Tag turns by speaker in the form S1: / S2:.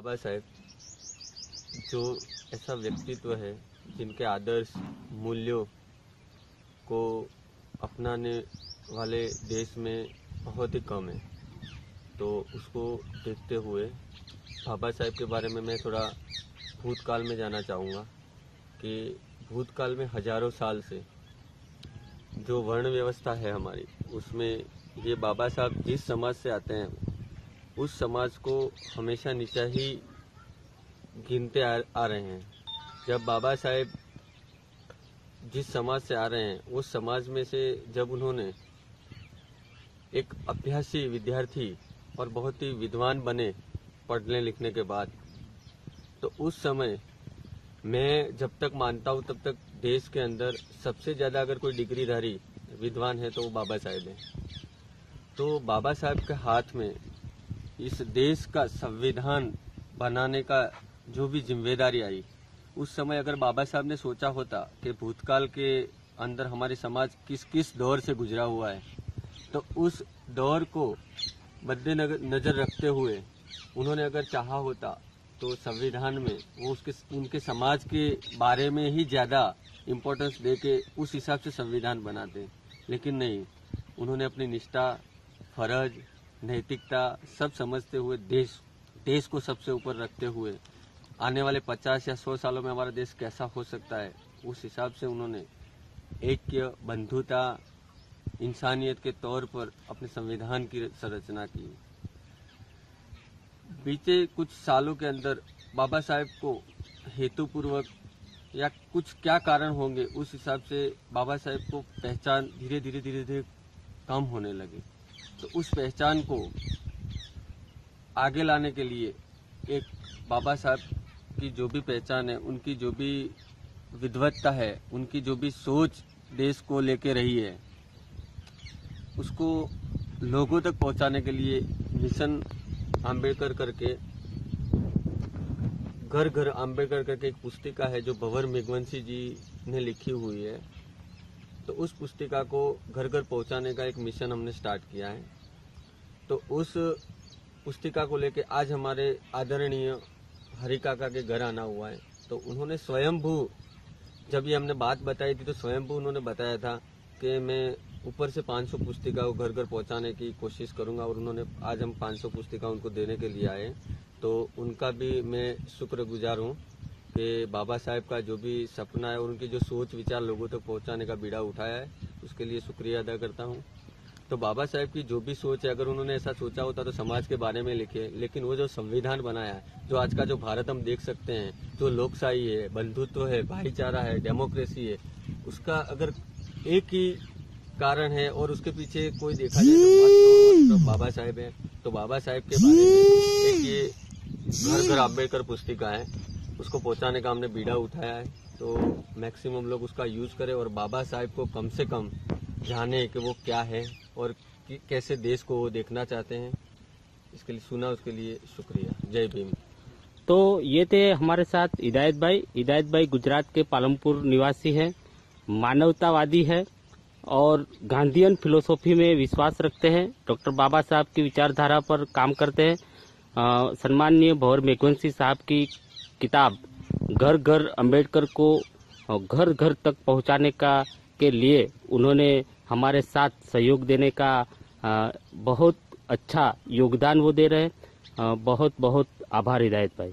S1: बाबा साहेब, जो ऐसा व्यक्तित्व है, जिनके आदर्श मूल्यों को अपनाने वाले देश में बहुत ही कम है तो उसको देखते हुए बाबा साहेब के बारे में मैं थोड़ा भूतकाल में जाना चाहूँगा कि भूतकाल में हज़ारों साल से जो वर्ण व्यवस्था है हमारी, उसमें ये बाबा साहब जिस समाज से आते हैं उस समाज को हमेशा नीचा ही गिनते आ, आ रहे हैं। जब बाबा साहेब जिस समाज से आ रहे हैं उस समाज में से जब उन्होंने एक अभ्यासी विद्यार्थी और बहुत ही विद्वान बने पढ़ने लिखने के बाद तो उस समय मैं जब तक मानता हूँ तब तक देश के अंदर सबसे ज़्यादा अगर कोई डिग्रीधारी विद्वान है तो वो बाबा साहेब हैं। तो बाबा साहेब के हाथ में इस देश का संविधान बनाने का जो भी ज़िम्मेदारी आई, उस समय अगर बाबा साहब ने सोचा होता कि भूतकाल के अंदर हमारे समाज किस किस दौर से गुजरा हुआ है तो उस दौर को मद्दे नज़र रखते हुए उन्होंने अगर चाहा होता तो संविधान में वो उसके उनके समाज के बारे में ही ज़्यादा इम्पोर्टेंस दे के उस हिसाब से संविधान बनाते। लेकिन नहीं, उन्होंने अपनी निष्ठा, फ़र्ज़ नैतिकता सब समझते हुए देश देश को सबसे ऊपर रखते हुए आने वाले पचास या सौ सालों में हमारा देश कैसा हो सकता है, उस हिसाब से उन्होंने ऐक्य, बंधुता, इंसानियत के तौर पर अपने संविधान की संरचना की। बीते कुछ सालों के अंदर बाबा साहेब को हेतुपूर्वक या कुछ क्या कारण होंगे, उस हिसाब से बाबा साहेब को पहचान धीरे धीरे धीरे धीरे कम होने लगी। तो उस पहचान को आगे लाने के लिए एक बाबा साहब की जो भी पहचान है, उनकी जो भी विद्वत्ता है, उनकी जो भी सोच देश को लेके रही है, उसको लोगों तक पहुँचाने के लिए मिशन आम्बेडकर करके घर घर आम्बेडकर करके एक पुस्तिका है जो भवर मेघवंशी जी ने लिखी हुई है। तो उस पुस्तिका को घर घर पहुँचाने का एक मिशन हमने स्टार्ट किया है। तो उस पुस्तिका को लेके आज हमारे आदरणीय हरि काका के घर आना हुआ है। तो उन्होंने स्वयंभू, जब ये हमने बात बताई थी तो स्वयंभू उन्होंने बताया था कि मैं ऊपर से 500 पुस्तिका को घर घर पहुँचाने की कोशिश करूँगा और उन्होंने आज हम 500 पुस्तिका उनको देने के लिए आए तो उनका भी मैं शुक्रगुजार हूँ। कि बाबा साहेब का जो भी सपना है और उनकी जो सोच विचार लोगों तक तो पहुँचाने का बीड़ा उठाया है उसके लिए शुक्रिया अदा करता हूँ। तो बाबा साहेब की जो भी सोच है अगर उन्होंने ऐसा सोचा होता तो समाज के बारे में लिखे लेकिन वो जो संविधान बनाया है जो आज का जो भारत हम देख सकते हैं जो लोकशाही है बंधुत्व है भाईचारा है डेमोक्रेसी है उसका अगर एक ही कारण है और उसके पीछे कोई देखा जाए तो, तो बाबा साहेब है। तो बाबा साहेब के बारे में एक ये घर घर अंबेडकर पुस्तिका है। उसको पहुँचाने का हमने बीड़ा उठाया है। तो मैक्सिमम लोग उसका यूज़ करें और बाबा साहेब को कम से कम जाने कि वो क्या है और कैसे देश को वो देखना चाहते हैं। इसके लिए सुना, उसके लिए शुक्रिया। जय भीम।
S2: तो ये थे हमारे साथ हिदायत भाई। हिदायत भाई गुजरात के पालमपुर निवासी है, मानवतावादी है और गांधीयन फिलोसॉफी में विश्वास रखते हैं। डॉक्टर बाबा साहब की विचारधारा पर काम करते हैं। सम्माननीय भौर मेघवंशी साहब की किताब घर घर अंबेडकर को घर घर तक पहुँचाने का के लिए उन्होंने हमारे साथ सहयोग देने का बहुत अच्छा योगदान वो दे रहे हैं। बहुत बहुत आभार हिदायत भाई।